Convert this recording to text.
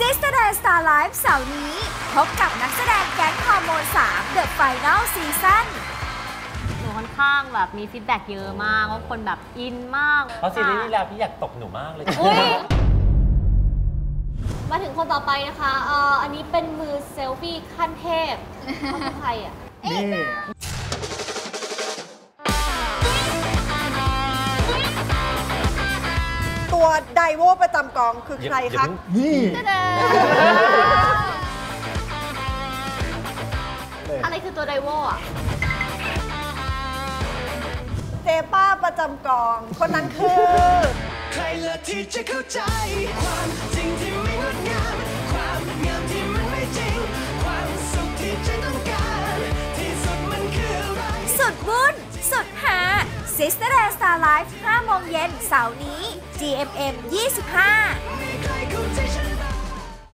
Sisterday Star Live เสาร์นี้ พบกับนักแสดงแก๊งฮอร์โมนส์ 3 The Final Season หนูค่อนข้างแบบมี feedback เยอะมากว่าคนแบบอินมากเพราะซีรีส์ที่แล้วพี่อยากตกหนูมากเลย อุ๊ยมาถึงคนต่อไปนะคะเอ่ออันนี้เป็นมือเซลฟี่ขั้นเทพเขาคือใครอะ นี่ ตัวไดโวประจำกองคือใครอย่าคะเพิ่งนี่อะไรคือตัวไดโวอะเจป้าประจำกอง คนนั้นคือ ใครละที่จะเข้าใจความ Sister Star Live 5โมงเย็นเสาร์นี้ GMM 25